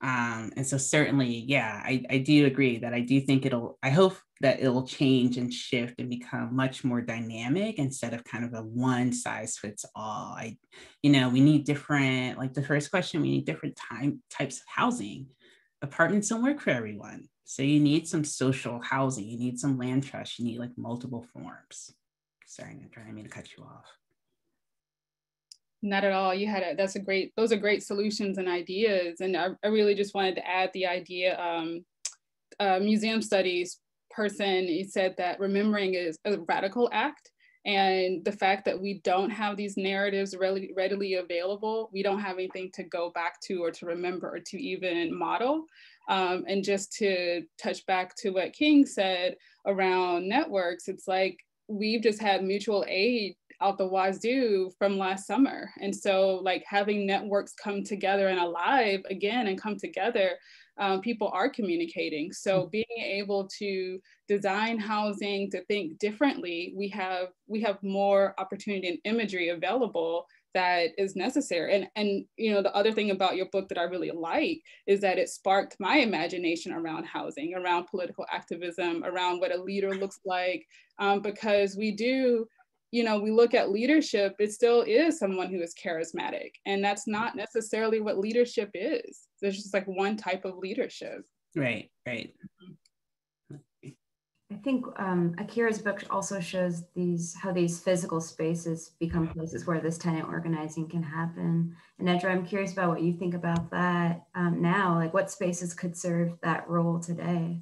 um, and so certainly, yeah, I, I do agree that I do think it'll, I hope that it'll change and shift and become much more dynamic instead of kind of a one size fits all. I, you know, we need different, like the first question, we need different time types of housing. Apartments don't work for everyone. So you need some social housing, you need some land trust, you need like multiple forms. Sorry, I'm trying to cut you off. Not at all. You had a, that's a great, those are great solutions and ideas. And I, I really just wanted to add the idea, um, museum studies person, he said that remembering is a radical act. And the fact that we don't have these narratives readily, readily available, we don't have anything to go back to or to remember or to even model. Um, and just to touch back to what King said around networks, it's like we've just had mutual aid out the wazoo from last summer. And so like having networks come together and alive again and come together, um, people are communicating. So mm-hmm. being able to design housing, to think differently, we have we have more opportunity and imagery available that is necessary. And and you know the other thing about your book that I really like is that it sparked my imagination around housing, around political activism, around what a leader looks like, um, because we do you know, we look at leadership, it still is someone who is charismatic. And that's not necessarily what leadership is. There's just like one type of leadership. Right, right. I think um, Akira's book also shows these how these physical spaces become places where this tenant organizing can happen. And Nedra, I'm curious about what you think about that um, now. Like, what spaces could serve that role today?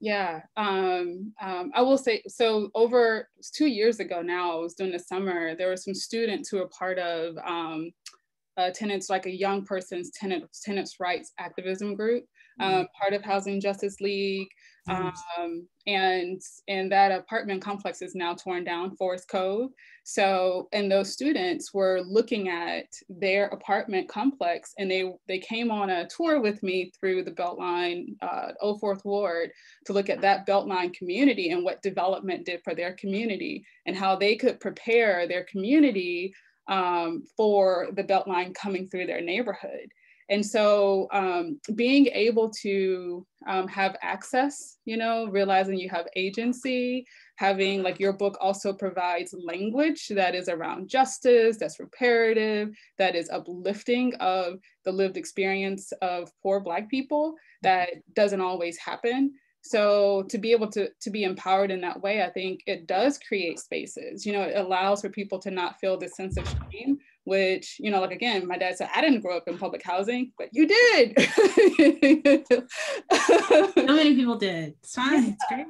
Yeah, um, um, I will say so. Over two years ago now, I was doing the summer. There were some students who were part of um, uh, tenants, like a young person's tenant tenants rights activism group, um, mm-hmm. part of Housing Justice League, um, and and that apartment complex is now torn down, Forest Cove. So and those students were looking at their apartment complex, and they they came on a tour with me through the Beltline, uh, 04th Ward, to look at that Beltline community and what development did for their community and how they could prepare their community um, for the Beltline coming through their neighborhood. And so um, being able to um, have access, you know, realizing you have agency, having like your book also provides language that is around justice, that's reparative, that is uplifting of the lived experience of poor Black people that doesn't always happen. So to be able to, to be empowered in that way, I think it does create spaces. You know, it allows for people to not feel this sense of shame which, you know, like again, my dad said, I didn't grow up in public housing, but you did. so many people did. It's fine. Yeah. It's great.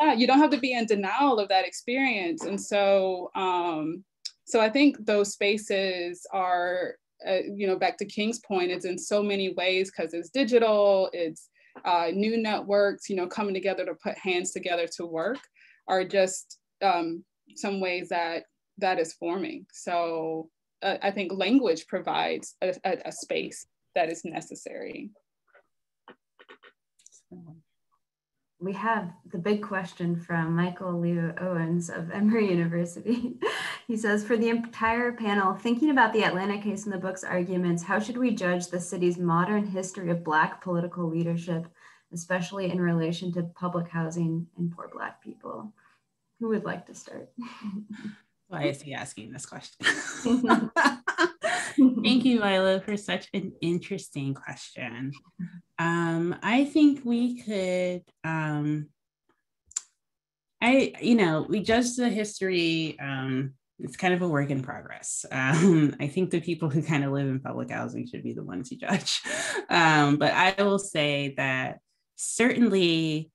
Yeah, you don't have to be in denial of that experience. And so, um, so I think those spaces are, uh, you know, back to King's point, it's in so many ways because it's digital, it's uh, new networks, you know, coming together to put hands together to work are just um, some ways that that is forming. So uh, I think language provides a, a, a space that is necessary. We have the big question from Michael Leo Owens of Emory University. he says, for the entire panel, thinking about the Atlanta case and the book's arguments, how should we judge the city's modern history of Black political leadership, especially in relation to public housing and poor Black people? Who would like to start? Why is he asking this question? Thank you, Milo, for such an interesting question. Um, I think we could, um, I, you know, we judge the history. Um, it's kind of a work in progress. Um, I think the people who kind of live in public housing should be the ones who judge. Um, but I will say that certainly,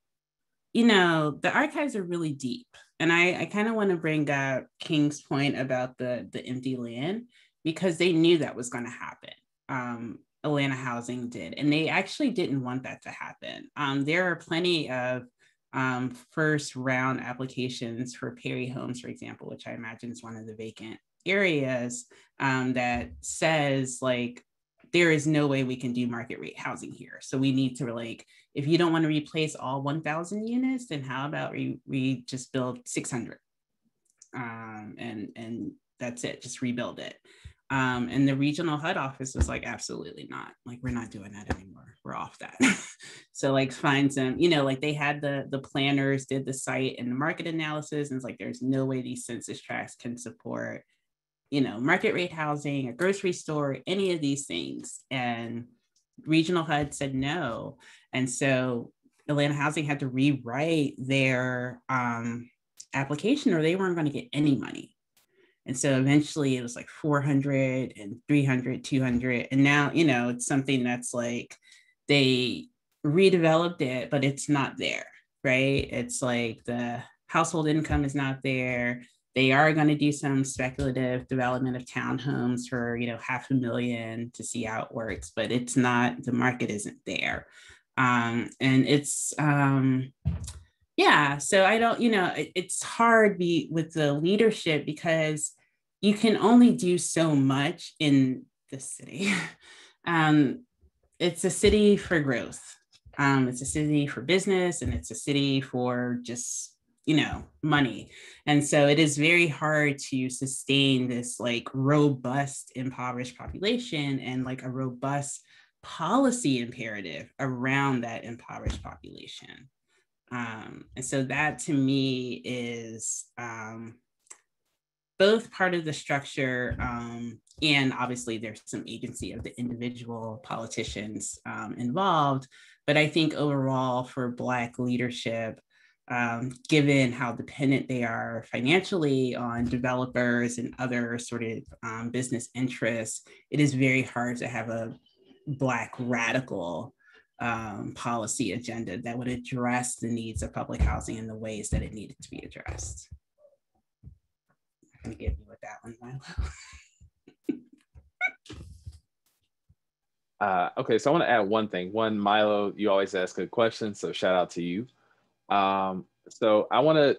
you know, the archives are really deep and I, I kind of want to bring up King's point about the the empty land because they knew that was going to happen. Um, Atlanta Housing did, and they actually didn't want that to happen. Um, there are plenty of um, first round applications for Perry Homes, for example, which I imagine is one of the vacant areas um, that says like there is no way we can do market rate housing here. So we need to like if you don't want to replace all 1,000 units, then how about we, we just build 600 um, and, and that's it, just rebuild it. Um, and the regional HUD office was like, absolutely not. Like, we're not doing that anymore. We're off that. so like find some, you know, like they had the the planners did the site and the market analysis, and it's like there's no way these census tracts can support, you know, market rate housing, a grocery store, any of these things. And regional HUD said no. And so Atlanta Housing had to rewrite their um, application or they weren't going to get any money. And so eventually it was like 400 and 300, 200. And now, you know, it's something that's like they redeveloped it, but it's not there, right? It's like the household income is not there. They are going to do some speculative development of townhomes for, you know, half a million to see how it works, but it's not, the market isn't there. Um, and it's, um, yeah, so I don't, you know, it, it's hard be, with the leadership because you can only do so much in the city. um, it's a city for growth. Um, it's a city for business and it's a city for just you know money and so it is very hard to sustain this like robust impoverished population and like a robust policy imperative around that impoverished population. Um, and so that to me is um, both part of the structure um, and obviously there's some agency of the individual politicians um, involved. But I think overall for Black leadership, um, given how dependent they are financially on developers and other sort of um, business interests, it is very hard to have a Black radical um, policy agenda that would address the needs of public housing in the ways that it needed to be addressed. I'm gonna give you with that one, Milo. uh, okay, so I want to add one thing. One, Milo, you always ask good questions, so shout out to you. Um, so I want to,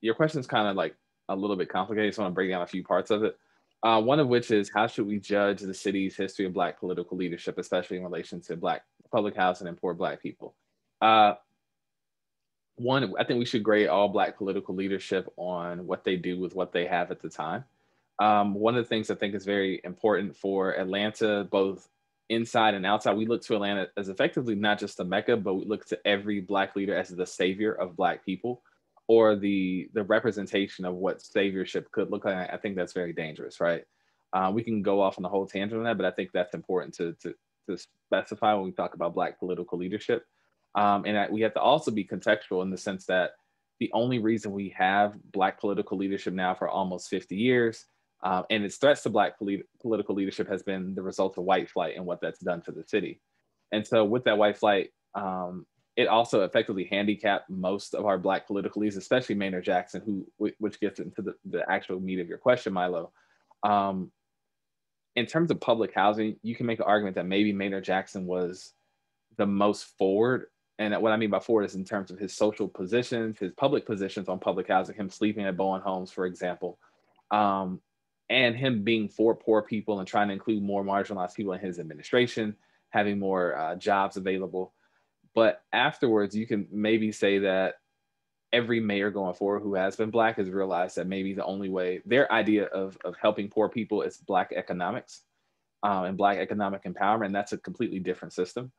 your question is kind of like a little bit complicated, so I want to break down a few parts of it. Uh, one of which is how should we judge the city's history of Black political leadership, especially in relation to Black public housing and poor Black people? Uh, one, I think we should grade all Black political leadership on what they do with what they have at the time. Um, one of the things I think is very important for Atlanta, both inside and outside, we look to Atlanta as effectively not just a Mecca, but we look to every Black leader as the savior of Black people or the the representation of what saviorship could look like. I think that's very dangerous, right? Uh, we can go off on the whole tangent on that, but I think that's important to to, to specify when we talk about Black political leadership. Um, and we have to also be contextual in the sense that the only reason we have Black political leadership now for almost 50 years Uh, and its threats to Black polit- political leadership has been the result of white flight and what that's done to the city. And so, with that white flight, um, it also effectively handicapped most of our Black political leaders, especially Maynard Jackson, who which gets into the, the actual meat of your question, Milo. Um, in terms of public housing, you can make an argument that maybe Maynard Jackson was the most forward. And what I mean by forward is in terms of his social positions, his public positions on public housing, him sleeping at Bowen Homes, for example, um, and him being for poor people and trying to include more marginalized people in his administration, having more uh, jobs available. But afterwards, you can maybe say that every mayor going forward who has been black has realized that maybe the only way their idea of, of helping poor people is black economics um, and black economic empowerment and that's a completely different system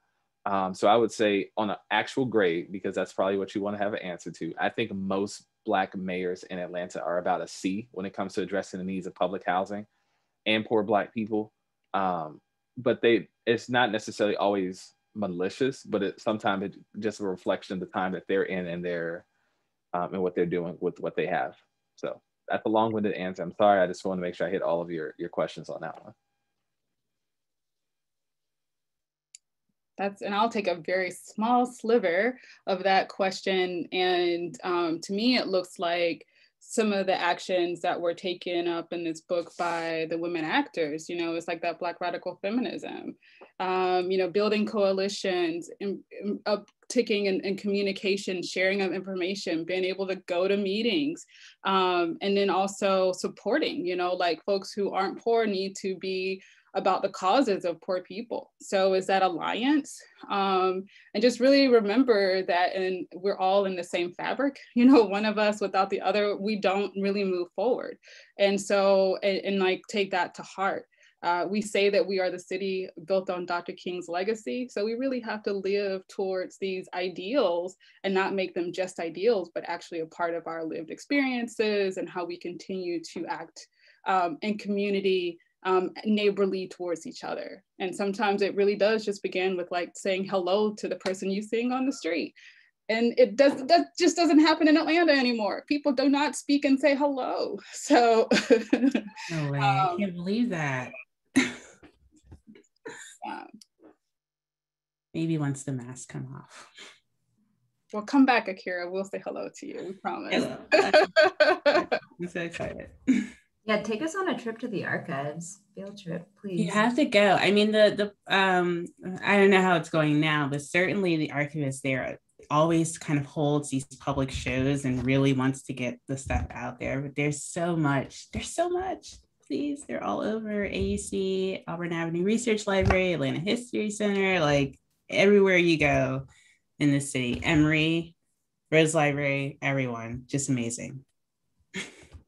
um, so i would say on an actual grade because that's probably what you want to have an answer to i think most black mayors in atlanta are about a c when it comes to addressing the needs of public housing and poor black people um, but they it's not necessarily always malicious but it sometimes it's just a reflection of the time that they're in and their um, and what they're doing with what they have. So that's a long-winded answer. I'm sorry. I just want to make sure I hit all of your, your questions on that one. That's, and I'll take a very small sliver of that question. And um, to me, it looks like some of the actions that were taken up in this book by the women actors, you know, it's like that Black radical feminism, um, you know, building coalitions, in, in, upticking in, in, communication, sharing of information, being able to go to meetings, um, and then also supporting, you know, like folks who aren't poor need to be about the causes of poor people. So is that alliance? Um, and just really remember that and we're all in the same fabric, you know, one of us without the other, we don't really move forward. And so, and, and like take that to heart. Uh, we say that we are the city built on Dr. King's legacy. So we really have to live towards these ideals and not make them just ideals, but actually a part of our lived experiences and how we continue to act um, in community um, neighborly towards each other. And sometimes it really does just begin with like saying hello to the person you seeing on the street. And it does that just doesn't happen in Atlanta anymore. People do not speak and say hello. So no way. Um, I can't believe that. Maybe once the masks come off. Well, come back, Akira. We'll say hello to you. We promise. I'm so excited. Yeah, take us on a trip to the archives, field trip, please. You have to go. I mean, the the um, I don't know how it's going now, but certainly the archivist there always kind of holds these public shows and really wants to get the stuff out there. But there's so much. There's so much. Please, they're all over AUC, Auburn Avenue Research Library, Atlanta History Center, like everywhere you go in the city. Emory, Rose Library, everyone, just amazing.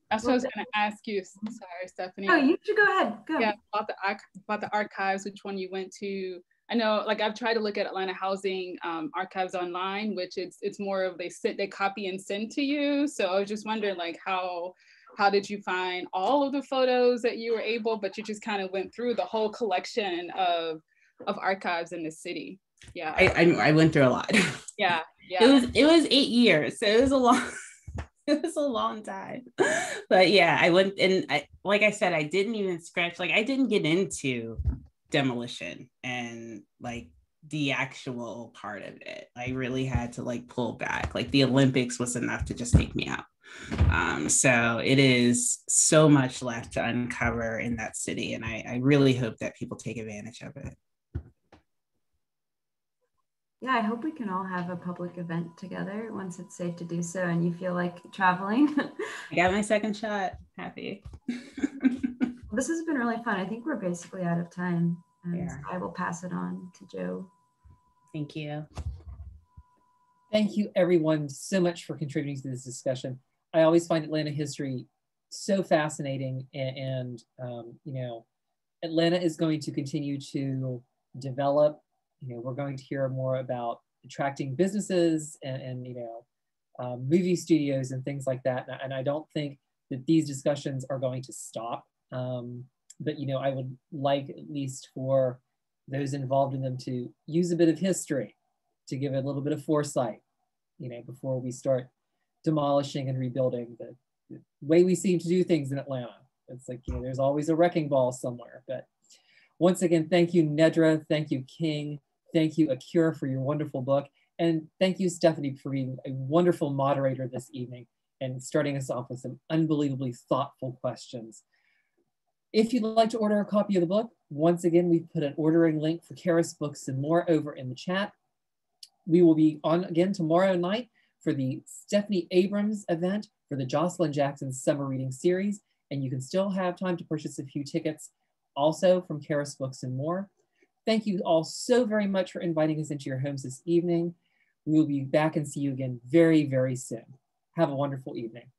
That's what I was going to ask you. Sorry, Stephanie. Oh, you should go ahead. Go. Yeah, about the about the archives. Which one you went to? I know, like I've tried to look at Atlanta Housing um, archives online, which it's it's more of they sit they copy and send to you. So I was just wondering, like how how did you find all of the photos that you were able, but you just kind of went through the whole collection of of archives in the city. Yeah, I I, I went through a lot. Yeah, yeah. It was it was eight years, so it was a long. it was a long time. But yeah, I went and I like I said, I didn't even scratch, like I didn't get into demolition and like the actual part of it. I really had to like pull back. Like the Olympics was enough to just take me out. Um, so it is so much left to uncover in that city. And I, I really hope that people take advantage of it yeah, I hope we can all have a public event together once it's safe to do so and you feel like traveling. I got my second shot. Happy. this has been really fun. I think we're basically out of time. And yeah. I will pass it on to Joe. Thank you. Thank you, everyone, so much for contributing to this discussion. I always find Atlanta history so fascinating, and, and um, you know, Atlanta is going to continue to develop you know, we're going to hear more about attracting businesses and, and you know, um, movie studios and things like that. And, I don't think that these discussions are going to stop. Um, but you know, I would like at least for those involved in them to use a bit of history to give a little bit of foresight, you know, before we start demolishing and rebuilding the, the way we seem to do things in Atlanta. It's like, you know, there's always a wrecking ball somewhere. But once again, thank you, Nedra. Thank you, King. Thank you, Akira, for your wonderful book. And thank you, Stephanie, for being a wonderful moderator this evening and starting us off with some unbelievably thoughtful questions. If you'd like to order a copy of the book, once again, we've put an ordering link for Charis Books and More over in the chat. We will be on again tomorrow night for the Stephanie Abrams event for the Jocelyn Jackson Summer Reading Series, and you can still have time to purchase a few tickets also from Charis Books and More. Thank you all so very much for inviting us into your homes this evening. We will be back and see you again very, very soon. Have a wonderful evening.